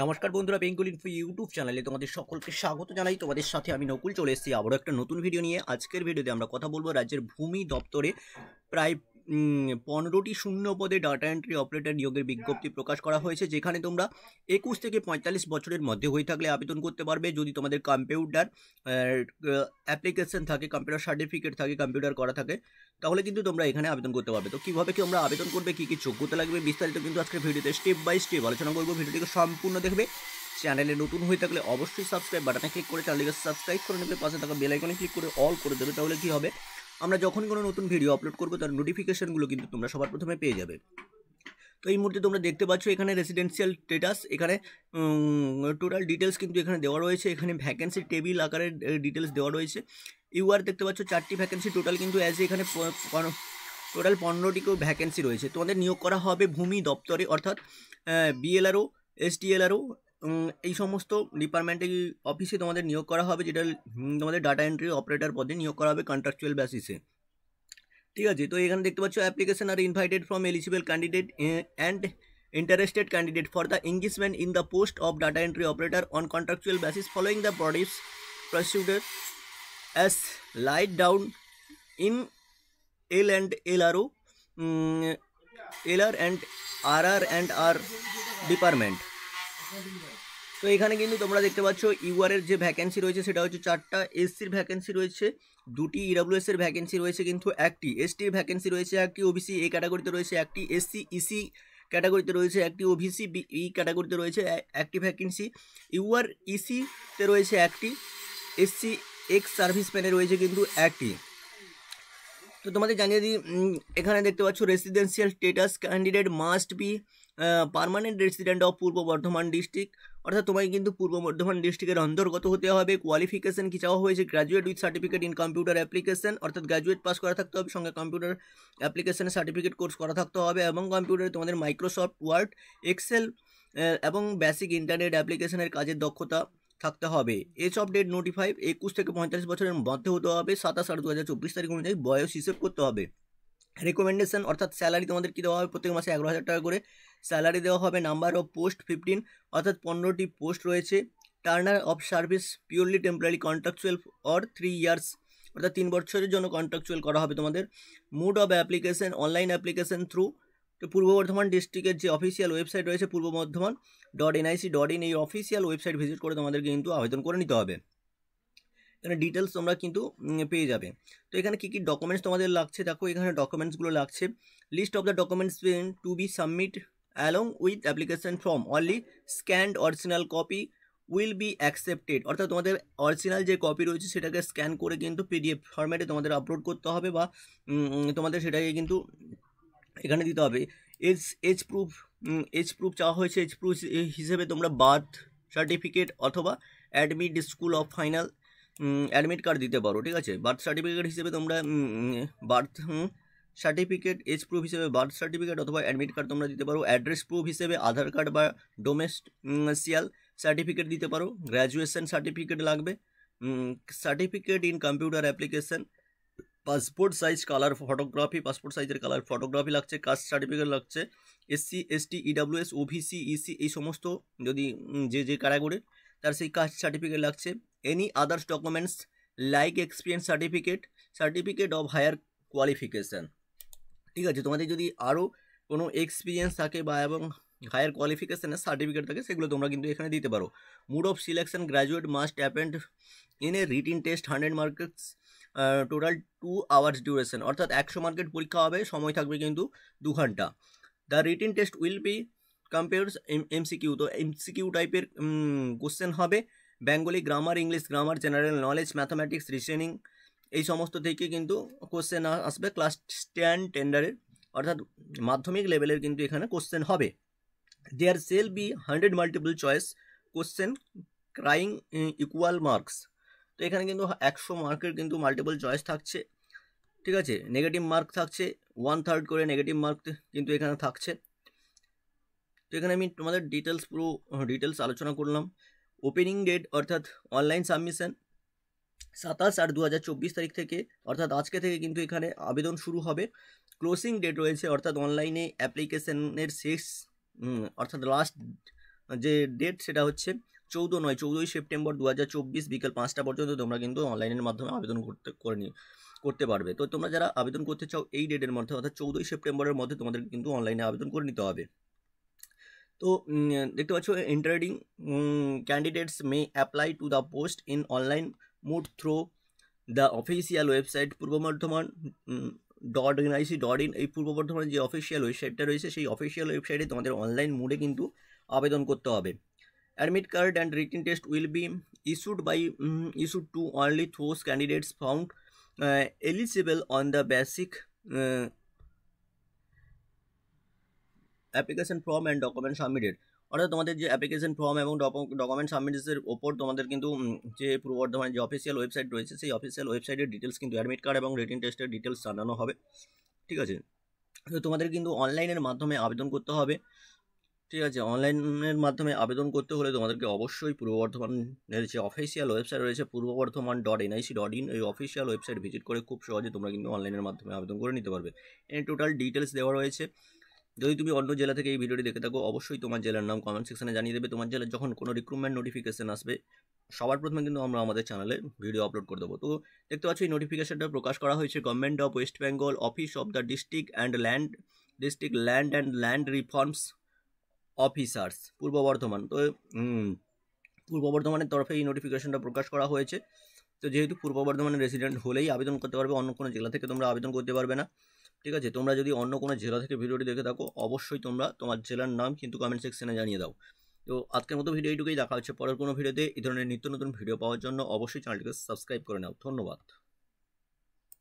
নমস্কার বন্ধুরা Bengal info YouTube চ্যানেলে তোমাদের সকলকে স্বাগত জানাই। তোমাদের সাথে আমি নকুল চলে এসেছি আবারও একটা নতুন ভিডিও নিয়ে। আজকের ভিডিওতে আমরা কথা বলব রাজ্যের ভূমি দপ্তরে প্রায় পনেরোটি শূন্য পদে ডাটা এন্ট্রি অপারেটর নিয়োগের বিজ্ঞপ্তি প্রকাশ করা হয়েছে, যেখানে তোমরা একুশ থেকে পঁয়তাল্লিশ বছরের মধ্যে হয়ে থাকলে আবেদন করতে পারবে। যদি তোমাদের কম্পিউটার অ্যাপ্লিকেশন থাকে কম্পিউটার সার্টিফিকেট থাকে কম্পিউটার করা থাকে, তাহলে কিন্তু তোমরা এখানে আবেদন করতে পারবে। তো কীভাবে কি তোমরা আবেদন করবে, কী কী যোগ্যতা লাগবে, বিস্তারিত কিন্তু আজকের ভিডিওতে স্টেপ বাই স্টেপ আলোচনা করব। ভিডিওটিকে সম্পূর্ণ দেখবে। চ্যানেলে নতুন হয়ে থাকলে অবশ্যই সাবস্ক্রাইব বাটনে ক্লিক করে চ্যানেলটিকে সাবস্ক্রাইব করে নেবে, পাশে থাকা বেল আইকনে ক্লিক করে অল করে দেবে, তাহলে কী হবে? আমরা যখন কোনো নতুন ভিডিও আপলোড করব, তার নোটিফিকেশনগুলো কিন্তু তোমরা সবার প্রথমে পেয়ে যাবে। তো এই মুহূর্তে তোমরা দেখতে পাচ্ছ এখানে রেসিডেন্সিয়াল স্টেটাস এখানে টোটাল ডিটেলস কিন্তু এখানে দেওয়া রয়েছে। এখানে ভ্যাকেন্সি টেবিল আকারের ডিটেলস দেওয়া রয়েছে। ইউআর দেখতে পাচ্ছ চারটি ভ্যাকেন্সি টোটাল কিন্তু অ্যাজ এখানে টোটাল পনেরোটি পনেরোটিকেও ভ্যাকেন্সি রয়েছে। তোমাদের নিয়োগ করা হবে ভূমি দপ্তরে, অর্থাৎ বিএলআরও এসডিএলআরও এই সমস্ত ডিপার্টমেন্টে অফিসে তোমাদের নিয়োগ করা হবে, যেটা তোমাদের ডাটা এন্ট্রি অপারেটার পদে নিয়োগ করা হবে কন্ট্রাকচুয়াল বেসিসে ঠিক আছে? তো এখানে দেখতে পাচ্ছ application are invited from eligible candidate and interested candidate for the engagement in the post of data entry operator on contractual basis following the প্রডিস procedure as laid down in L and L R O L R and R R and R department তো এখানে কিন্তু তোমরা দেখতে পাচ্ছ ইউআরের যে vacancy রয়েছে সেটা হচ্ছে চারটা, এসসির ভ্যাকেন্সি রয়েছে, দুটি ইডাব্লিউএস এর ভ্যাকেন্সি রয়েছে কিন্তু একটি এসটির ভ্যাকেন্সি রয়েছে একটি ওবিসি এ ক্যাটাগরিতে রয়েছে একটি, এসসি ইসি ক্যাটাগরিতে রয়েছে একটি ওবিসি ই ক্যাটাগরিতে রয়েছে একটি ভ্যাকেন্সি ইউআর ইসিতে রয়েছে একটি, এসসি এক্স সার্ভিসম্যানে রয়েছে কিন্তু একটি। তো তোমাদের জানিয়ে দিই এখানে দেখতে পাচ্ছ residential status candidate must be permanent resident of Purba Bardhaman district অর্থাৎ তোমাকে কিন্তু পূর্ব বর্ধমান ডিস্ট্রিক্টের অন্তর্গত হতে হবে। কোয়ালিফিকেশন কী চাওয়া হয়েছে? Graduate with certificate in computer application অর্থাৎ গ্র্যাজুয়েট পাস করা থাকতে হবে, সঙ্গে কম্পিউটার অ্যাপ্লিকেশনের সার্টিফিকেট কোর্স করা থাকতে হবে এবং কম্পিউটারে তোমাদের মাইক্রোসফট ওয়ার্ড এক্সেল এবং বেসিক ইন্টারনেট অ্যাপ্লিকেশনের কাজের দক্ষতা। থাকতে হবে। এজ অফ ডেট নোটিফাইভ একুশ থেকে পঁয়তাল্লিশ বছরের মধ্যে হতে হবে। সাতাশ আট দু হাজার চব্বিশ তারিখ অনুযায়ী বয়স হিসেব করতে হবে। রেকমেন্ডেশন অর্থাৎ স্যালারি তোমাদের কী দেওয়া হবে? প্রত্যেক মাসে এগারো হাজার টাকা করে স্যালারি দেওয়া হবে। নাম্বার অফ পোস্ট ফিফটিন অর্থাৎ পনেরোটি পোস্ট রয়েছে। Tenure of service purely temporary contractual or three years অর্থাৎ তিন বছরের জন্য কন্ট্রাকচুয়াল করা হবে তোমাদের। Mode of application online application through তো পূর্ব বর্ধমান ডিস্ট্রিক্টের যে অফিসিয়াল ওয়েবসাইট রয়েছে Purba Bardhaman dot NIC dot in এই অফিসিয়াল ওয়েবসাইট ভিজিট করে তোমাদেরকে কিন্তু আবেদন করে নিতে হবে। এখানে ডিটেলস তোমরা কিন্তু পেয়ে যাবে। তো এখানে কী কী ডকুমেন্টস তোমাদের লাগছে? দেখো এখানে ডকুমেন্টসগুলো লাগছে। List of the documents to be submit along with application form only scanned original copy will be accepted অর্থাৎ তোমাদের অরিজিনাল যে কপি রয়েছে সেটাকে স্ক্যান করে কিন্তু পিডিএফ ফরম্যাটে তোমাদের আপলোড করতে হবে বা তোমাদের সেটাকে কিন্তু এখানে দিতে হবে। Age age proof age proof চাওয়া হয়েছে। এজ প্রুফ হিসেবে তোমরা বার্থ সার্টিফিকেট অথবা admit school of final admit card দিতে পারো, ঠিক আছে? বার্থ সার্টিফিকেট হিসেবে তোমরা বার্থ সার্টিফিকেট এজ প্রুফ হিসেবে বার্থ সার্টিফিকেট অথবা অ্যাডমিট কার্ড তোমরা দিতে পারো। অ্যাড্রেস প্রুফ হিসেবে আধার কার্ড বা ডোমেস্টিয়াল সার্টিফিকেট দিতে পারো। গ্র্যাজুয়েশন সার্টিফিকেট লাগবে। Certificate in computer application passport size colour photography passport সাইজের কালার ফটোগ্রাফি লাগছে কাস্ট সার্টিফিকেট লাগছে SC ST EWS OBC EC এই সমস্ত যদি যে যে ক্যাটাগরি তার সেই কাস্ট সার্টিফিকেট লাগছে। Any others documents like experience certificate certificate of higher qualification ঠিক আছে, তোমাদের যদি আরও কোনো এক্সপিরিয়েন্স থাকে বা, এবং হায়ার কোয়ালিফিকেশানের সার্টিফিকেট থাকে, সেগুলো তোমরা কিন্তু এখানে দিতে পারো। Mode of selection graduate must append in a written test hundred marks total two hours duration অর্থাৎ একশো মার্কেট পরীক্ষা হবে, সময় থাকবে কিন্তু দু ঘণ্টা। The written test will be comprise MCQ তো এমসিকিউ টাইপের কোশ্চেন হবে। Bengali grammar English grammar general knowledge mathematics reasoning এই সমস্ত থেকে কিন্তু কোশ্চেন আসবে ক্লাস টেন টেন্ডারের অর্থাৎ মাধ্যমিক লেভেলের কিন্তু এখানে কোশ্চেন হবে। There shall be hundred multiple choice question carrying equal marks তো এখানে কিন্তু একশো মার্কের কিন্তু মাল্টিপল চয়েস থাকছে, ঠিক আছে? নেগেটিভ মার্ক থাকছে ওয়ান থার্ড করে নেগেটিভ মার্ক কিন্তু এখানে থাকছে। তো এখানে আমি তোমাদের ডিটেলস পুরো ডিটেলস আলোচনা করলাম। ওপেনিং ডেট অর্থাৎ অনলাইন সাবমিশন সাতাশ আট দু তারিখ থেকে, অর্থাৎ আজকে থেকে কিন্তু এখানে আবেদন শুরু হবে। ক্লোজিং ডেট রয়েছে অর্থাৎ অনলাইনে অ্যাপ্লিকেশনের শেষ অর্থাৎ লাস্ট যে ডেট সেটা হচ্ছে চৌদ্দ নয়, চৌদ্দই সেপ্টেম্বর দু হাজার চব্বিশ বিকেল পাঁচটা পর্যন্ত তোমরা কিন্তু অনলাইনের মাধ্যমে আবেদন করতে, করে নিও, করতে পারবে। তো তোমরা যারা আবেদন করতে চাও এই ডেটের মধ্যে, অর্থাৎ চৌদ্দই সেপ্টেম্বরের মধ্যে তোমাদের কিন্তু অনলাইনে আবেদন করে নিতে হবে। তো দেখতে পাচ্ছ interested candidates may apply to the post in online mode through the official website Purba Bardhaman dot NIC dot in এই পূর্ব বর্ধমানের যে অফিসিয়াল ওয়েবসাইটটা রয়েছে, সেই অফিসিয়াল ওয়েবসাইটে তোমাদের অনলাইন মোডে কিন্তু আবেদন করতে হবে। Admit card and written test will be issued by issued to only those candidates found eligible on the basic application form and document submitted অর্থাৎ তোমাদের যে অ্যাপ্লিকেশন ফর্ম এবং ডকুমেন্ট সাবমিটের ওপর তোমাদের কিন্তু যে পূর্ব বর্ধমানের যে অফিসিয়াল ওয়েবসাইট রয়েছে, সেই অফিসিয়াল ওয়েবসাইটের ডিটেলস কিন্তু অ্যাডমিট কার্ড এবং রিটিন টেস্টের ডিটেলস জানানো হবে। ঠিক আছে? তো তোমাদের কিন্তু অনলাইনের মাধ্যমে আবেদন করতে হবে। ঠিক আছে, অনলাইনের মাধ্যমে আবেদন করতে হলে তোমাদেরকে অবশ্যই পূর্ব বর্ধমানের যে অফিসিয়াল ওয়েবসাইট রয়েছে, Purba Bardhaman dot NIC dot in এই অফিসিয়াল ওয়েবসাইট ভিজিট করে খুব সহজে তোমরা কিন্তু অনলাইনের মাধ্যমে আবেদন করে নিতে পারবে। এর টোটাল ডিটেলস দেওয়া রয়েছে। যদি তুমি অন্য জেলা থেকে এই ভিডিওটি দেখে থাকো, অবশ্যই তোমার জেলার নাম কমেন্ট সেকশনে জানিয়ে দেবে। তোমার জেলার যখন কোনো রিক্রুটমেন্ট নোটিফিকেশন আসবে, সবার প্রথমে কিন্তু আমরা আমাদের চ্যানেলে ভিডিও আপলোড করে দেবো। তো দেখতে পাচ্ছি, এই নোটিফিকেশানটা প্রকাশ করা হয়েছে government of West Bengal office of the district and land district land and land reforms officers, Purba Bardhaman. তো পূর্ব বর্ধমানের তরফে এই নোটিফিকেশনটা প্রকাশ করা হয়েছে। তো যেহেতু পূর্ব বর্ধমানের রেসিডেন্ট হলেই আবেদন করতে পারবে, অন্য কোনো জেলা থেকে তোমরা আবেদন করতে পারবে না। ঠিক আছে? তোমরা যদি অন্য কোনো জেলা থেকে ভিডিওটি দেখে থাকো, অবশ্যই তোমরা তোমার জেলার নাম কিন্তু কমেন্ট সেকশনে জানিয়ে দাও। তো আজকের মতো ভিডিও এইটুকুই, দেখা হচ্ছে পরের কোনো ভিডিওতে এই ধরনের নিত্য নতুন ভিডিও পাওয়ার জন্য অবশ্যই চ্যানেলটিকে সাবস্ক্রাইব করে নাও। ধন্যবাদ।